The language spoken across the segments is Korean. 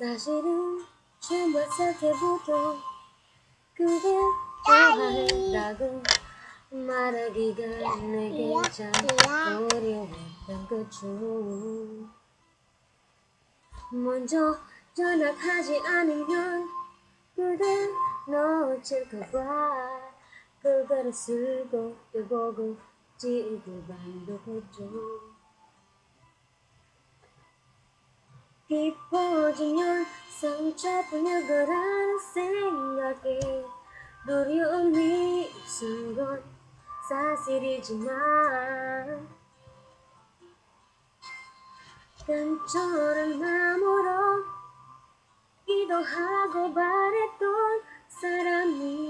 사실은 봤을 때부터 그게 좋아했다고 말하기가 내게 참 어려웠던 거죠. 먼저 연락하지 않으면 그대 놓칠까봐 그거를 쓰고 또 보고 지우고 반복했죠 깊어지면 상처뿐일 거라는 생각에 두려움이 있은 건 사실이지만 깜짝한 마음으로 기도하고 바랬던 사람이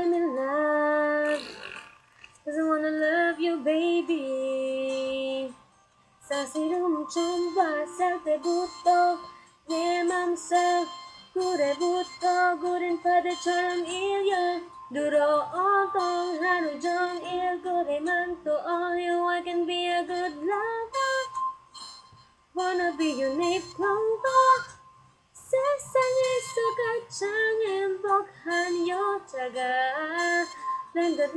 Sasirum chamba sate bhutto Nemam sa gure bhutto Gurin pada charam ilya. Duro otong haru jong il Gure manto all you I can be a good lover. Wanna be your neighbor klongto Sesang isuka changin bokhan yo chaga. Nanggat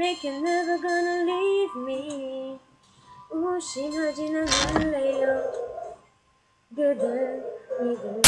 Make you never gonna leave me 무심하지는 않을래요 그댈 믿을